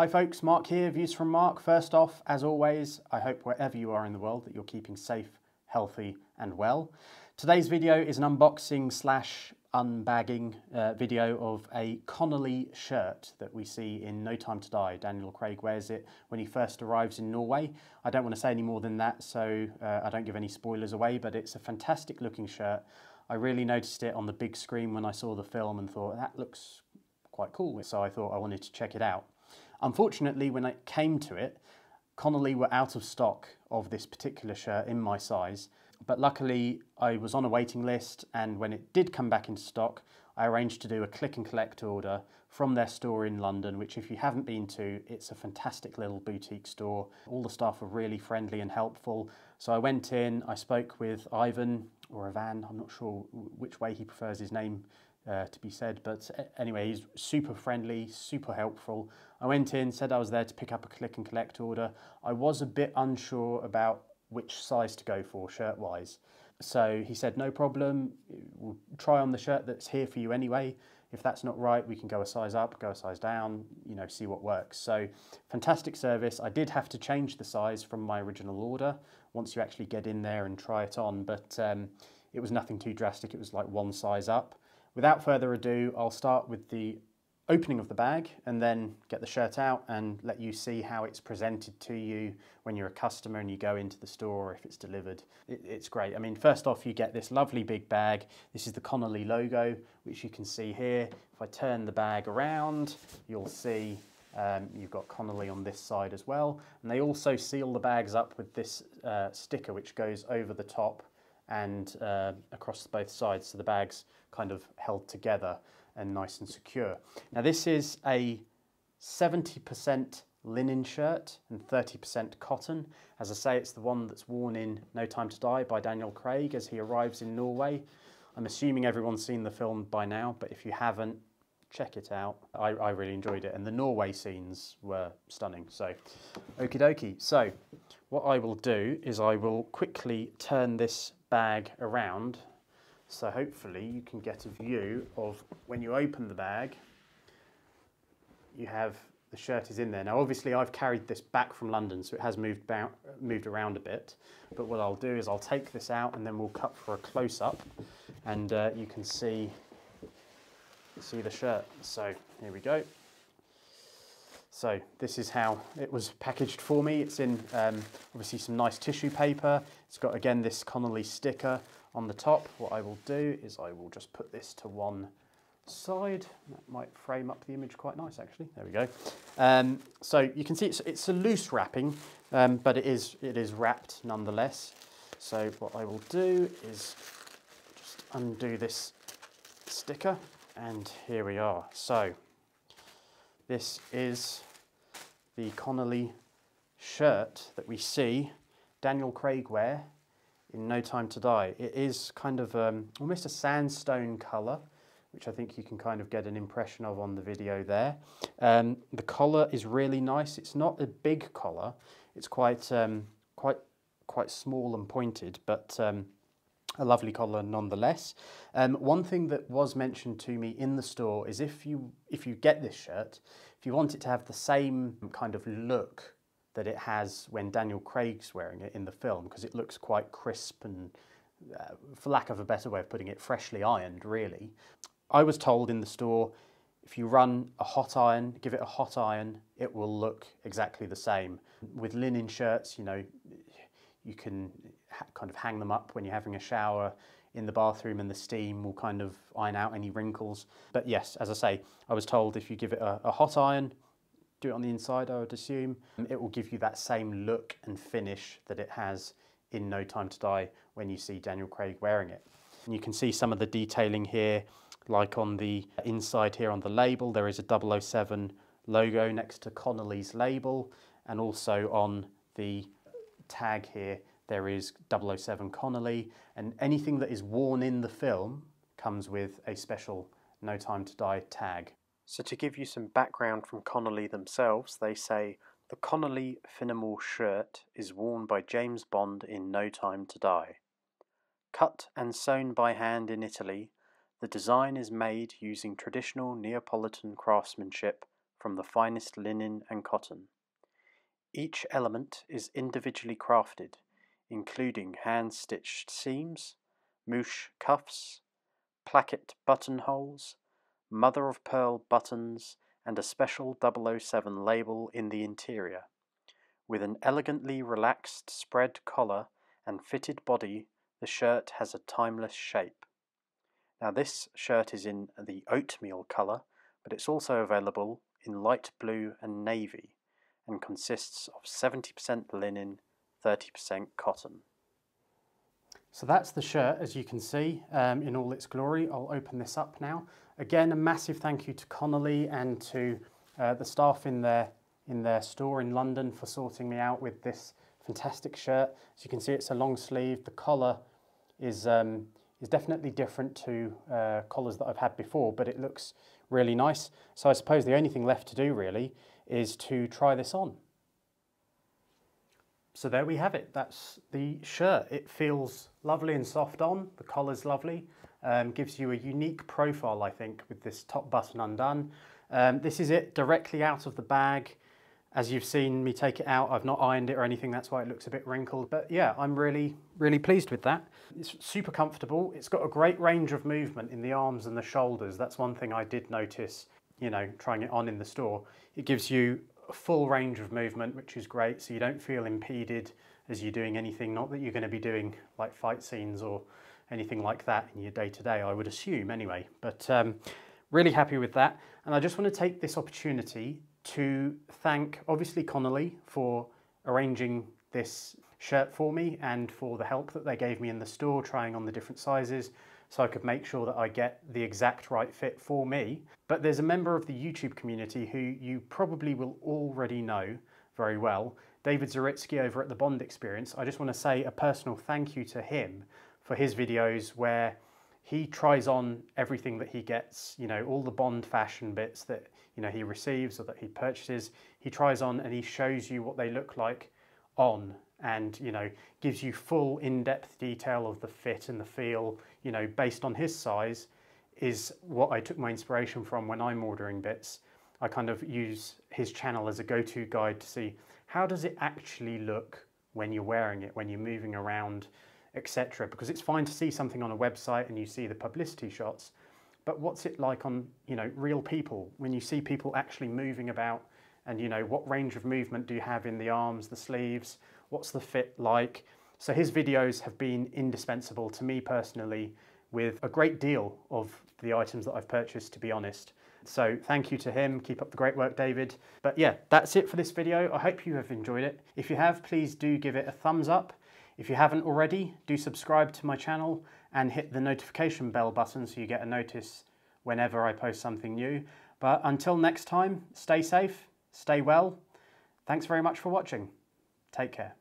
Hi folks, Mark here, Views from Mark. First off, as always, I hope wherever you are in the world that you're keeping safe, healthy and well. Today's video is an unboxing slash unbagging uh, video of a Connolly shirt that we see in No Time to Die. Daniel Craig wears it when he first arrives in Norway. I don't want to say any more than that, so uh, I don't give any spoilers away, but it's a fantastic looking shirt. I really noticed it on the big screen when I saw the film and thought, that looks quite cool. So I thought I wanted to check it out. Unfortunately, when it came to it, Connolly were out of stock of this particular shirt in my size, but luckily I was on a waiting list and when it did come back into stock, I arranged to do a click and collect order from their store in London, which if you haven't been to, it's a fantastic little boutique store. All the staff are really friendly and helpful. So I went in, I spoke with Ivan or Ivan, I'm not sure which way he prefers his name uh, to be said. But anyway, he's super friendly, super helpful. I went in, said I was there to pick up a click and collect order. I was a bit unsure about which size to go for shirt wise. So he said, no problem, we'll try on the shirt that's here for you anyway. If that's not right, we can go a size up, go a size down, you know, see what works. So fantastic service. I did have to change the size from my original order once you actually get in there and try it on, but um, it was nothing too drastic. It was like one size up. Without further ado, I'll start with the opening of the bag and then get the shirt out and let you see how it's presented to you when you're a customer and you go into the store or if it's delivered. It, it's great. I mean, first off, you get this lovely big bag. This is the Connolly logo, which you can see here. If I turn the bag around, you'll see um, you've got Connolly on this side as well. And they also seal the bags up with this uh, sticker, which goes over the top and uh, across both sides so the bag's kind of held together and nice and secure. Now this is a 70% linen shirt and 30% cotton. As I say, it's the one that's worn in No Time to Die by Daniel Craig as he arrives in Norway. I'm assuming everyone's seen the film by now, but if you haven't, check it out. I, I really enjoyed it, and the Norway scenes were stunning. So, okie dokie. So, what I will do is I will quickly turn this bag around so hopefully you can get a view of when you open the bag you have the shirt is in there. Now obviously I've carried this back from London so it has moved, about, moved around a bit but what I'll do is I'll take this out and then we'll cut for a close-up and uh, you can see see the shirt. So here we go. So this is how it was packaged for me. It's in um, obviously some nice tissue paper. It's got again this Connolly sticker on the top. What I will do is I will just put this to one side. That might frame up the image quite nice actually. There we go. Um, so you can see it's, it's a loose wrapping, um, but it is, it is wrapped nonetheless. So what I will do is just undo this sticker and here we are. So this is the Connolly shirt that we see Daniel Craig wear in No Time to Die. It is kind of um, almost a sandstone colour, which I think you can kind of get an impression of on the video there. Um, the collar is really nice. It's not a big collar. It's quite um, quite quite small and pointed, but um, a lovely collar nonetheless. Um, one thing that was mentioned to me in the store is if you if you get this shirt, if you want it to have the same kind of look that it has when Daniel Craig's wearing it in the film, because it looks quite crisp and, uh, for lack of a better way of putting it, freshly ironed, really. I was told in the store if you run a hot iron, give it a hot iron, it will look exactly the same. With linen shirts, you know, you can kind of hang them up when you're having a shower in the bathroom and the steam will kind of iron out any wrinkles. But yes, as I say, I was told if you give it a, a hot iron, do it on the inside, I would assume, it will give you that same look and finish that it has in No Time to Die when you see Daniel Craig wearing it. And you can see some of the detailing here, like on the inside here on the label, there is a 007 logo next to Connolly's label, and also on the tag here, there is 007 Connolly, and anything that is worn in the film comes with a special No Time to Die tag. So to give you some background from Connolly themselves, they say, the Connolly Finamore shirt is worn by James Bond in No Time to Die. Cut and sewn by hand in Italy, the design is made using traditional Neapolitan craftsmanship from the finest linen and cotton. Each element is individually crafted, including hand-stitched seams, mouche cuffs, placket buttonholes, mother-of-pearl buttons, and a special 007 label in the interior. With an elegantly relaxed spread collar and fitted body, the shirt has a timeless shape. Now this shirt is in the oatmeal colour, but it's also available in light blue and navy and consists of 70% linen, 30% cotton. So that's the shirt, as you can see, um, in all its glory. I'll open this up now. Again, a massive thank you to Connolly and to uh, the staff in their, in their store in London for sorting me out with this fantastic shirt. As you can see, it's a long sleeve. The collar is, um, is definitely different to uh, collars that I've had before, but it looks really nice. So I suppose the only thing left to do really is to try this on. So there we have it. That's the shirt. It feels lovely and soft on. The collar's lovely. Um, gives you a unique profile, I think, with this top button undone. Um, this is it directly out of the bag. As you've seen me take it out, I've not ironed it or anything, that's why it looks a bit wrinkled. But yeah, I'm really, really pleased with that. It's super comfortable. It's got a great range of movement in the arms and the shoulders. That's one thing I did notice, you know, trying it on in the store. It gives you a full range of movement, which is great. So you don't feel impeded as you're doing anything. Not that you're going to be doing like fight scenes or anything like that in your day to day, I would assume anyway. But um, really happy with that. And I just want to take this opportunity to thank obviously Connolly for arranging this shirt for me and for the help that they gave me in the store trying on the different sizes so I could make sure that I get the exact right fit for me. But there's a member of the YouTube community who you probably will already know very well, David Zaritsky over at the Bond Experience. I just want to say a personal thank you to him for his videos where he tries on everything that he gets, you know, all the Bond fashion bits that, you know, he receives or that he purchases, he tries on and he shows you what they look like on and, you know, gives you full in-depth detail of the fit and the feel, you know, based on his size is what I took my inspiration from when I'm ordering bits. I kind of use his channel as a go-to guide to see how does it actually look when you're wearing it, when you're moving around, etc. Because it's fine to see something on a website and you see the publicity shots, but what's it like on you know real people when you see people actually moving about and you know what range of movement do you have in the arms, the sleeves, what's the fit like? So his videos have been indispensable to me personally with a great deal of the items that I've purchased to be honest. So thank you to him. Keep up the great work, David. But yeah, that's it for this video. I hope you have enjoyed it. If you have, please do give it a thumbs up. If you haven't already, do subscribe to my channel and hit the notification bell button so you get a notice whenever I post something new. But until next time, stay safe, stay well. Thanks very much for watching. Take care.